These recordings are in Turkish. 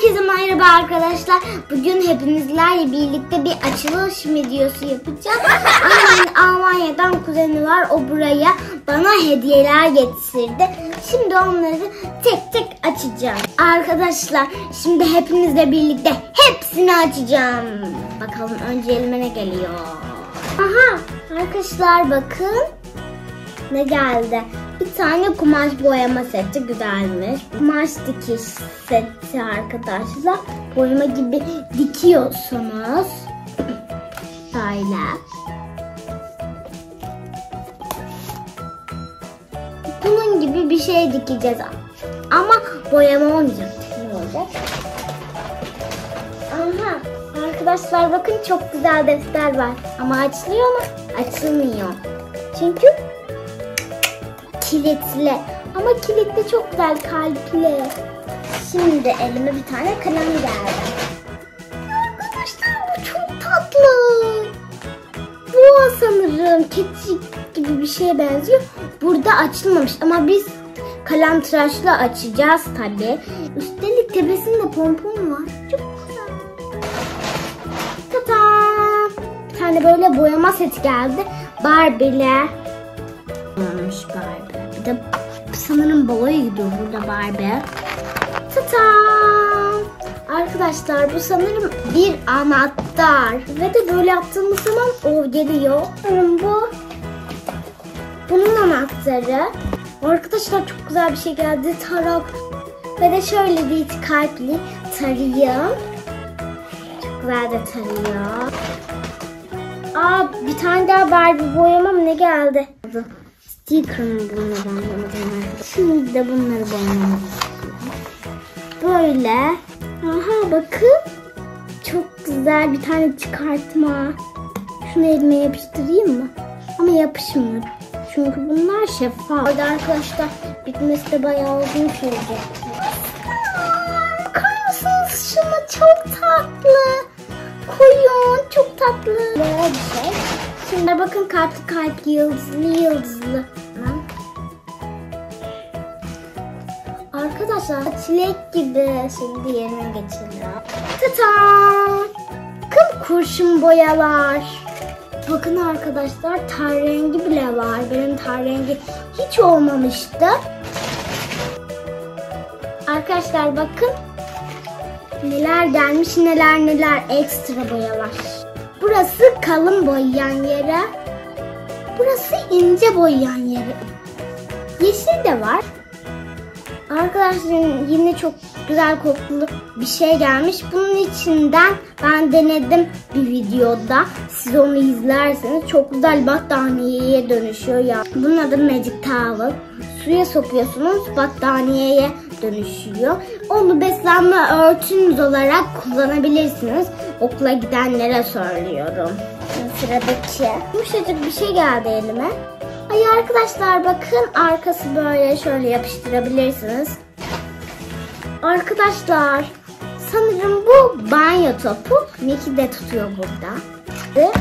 Herkese merhaba arkadaşlar. Bugün hepinizlerle birlikte bir açılış videosu yapacağım. Annemin Almanya'dan kuzeni var. O buraya bana hediyeler getirdi. Şimdi onları tek tek açacağım. Arkadaşlar şimdi hepinizle birlikte hepsini açacağım. Bakalım önce elime ne geliyor. Aha arkadaşlar bakın ne geldi? Bir tane kumaş boyama seti güzelmiş. Kumaş dikiş seti arkadaşlar. Boyama gibi dikiyorsunuz. Böyle. Bunun gibi bir şey dikeceğiz. Ama boyama olmayacak. Ne olacak? Aha. Arkadaşlar bakın çok güzel defter var. Ama açılıyor mu? Açılmıyor. Çünkü kilitli. Ama kilitli çok güzel kalpli. Şimdi elime bir tane kalem geldi. Arkadaşlar bu çok tatlı. Bu sanırım keçi gibi bir şeye benziyor. Burada açılmamış ama biz kalem tıraşla açacağız tabi. Üstelik tepesinde pompon var. Çok güzel. Tane böyle boyama seti geldi. Barbie'ler. Olmuş Barbie. Sanırım balaya gidiyor burada Barbie. Tatam! Arkadaşlar bu sanırım bir anahtar. Ve de böyle yaptığımız zaman o geliyor. Sanırım bu. Bunun anahtarı. Arkadaşlar çok güzel bir şey geldi. Tarak. Ve de şöyle bir kalpli tarayayım. Çok güzel de tarıyor. Aa bir tane daha Barbie boyamam ne geldi? Sticker mı bunları anlamadım. Şimdi de bunları boyamam. Böyle. Aha bakın. Çok güzel bir tane çıkartma. Şunu elime yapıştırayım mı? Ama yapışmıyor. Çünkü bunlar şeffaf. Orada arkadaşlar bitmesi de bayağı uzun sürecek. Bakar mısınız şuna çok tatlı. Koyun çok tatlı. Böyle bir şey. Şimdi bakın kalpli kalpli yıldızlı yıldızlı. Arkadaşlar çilek gibi şimdi yerine geçelim. Tata! Kıl kurşun boyalar. Bakın arkadaşlar tar rengi bile var. Benim tar rengi hiç olmamıştı. Arkadaşlar bakın neler gelmiş neler neler ekstra boyalar. Burası kalın boyayan yere. Burası ince boyayan yere. Yeşil de var. Arkadaşlar yine çok güzel kokulu bir şey gelmiş. Bunun içinden ben denedim bir videoda. Siz onu izlerseniz çok güzel battaniyeye dönüşüyor ya. Bunun adı Magic Towel. Suya sokuyorsunuz battaniyeye dönüşüyor. Onu beslenme örtünüz olarak kullanabilirsiniz. Okula gidenlere söylüyorum. Sıradaki yumuşacık bir şey geldi elime. Ay arkadaşlar bakın arkası böyle şöyle yapıştırabilirsiniz. Arkadaşlar sanırım bu banyo topu. Niki de tutuyor burada. Ve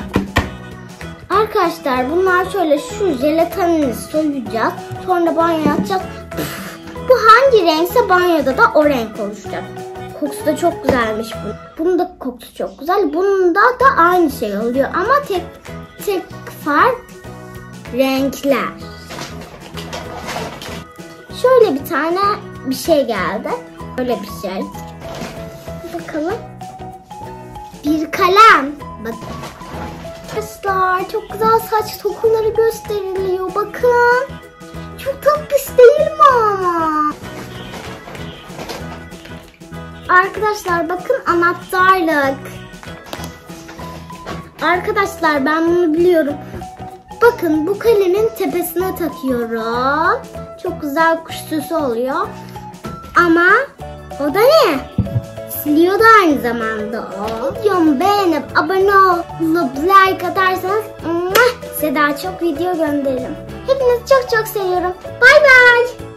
arkadaşlar bunlar şöyle şu jelatinini soyacağız. Sonra banyo atacağız. Bu hangi renkse banyoda da o renk oluşacak. Kokusu da çok güzelmiş bu. Bunun da kokusu çok güzel. Bunda da aynı şey oluyor ama tek tek fark renkler. Şöyle bir tane bir şey geldi. Böyle bir şey. Bakalım. Bir kalem. Bak. Arkadaşlar çok güzel saç dokuları gösteriliyor. Bakın. Çok tatlış değil mi ama? Arkadaşlar bakın anahtarlık. Arkadaşlar ben bunu biliyorum. Bakın bu kalemin tepesine takıyorum. Çok güzel kuş süsü oluyor. Ama o da ne? Siliyor da aynı zamanda o. Videomu beğenip abone olup like atarsanız size daha çok video gönderirim. Hepinizi çok çok seviyorum. Bay bay.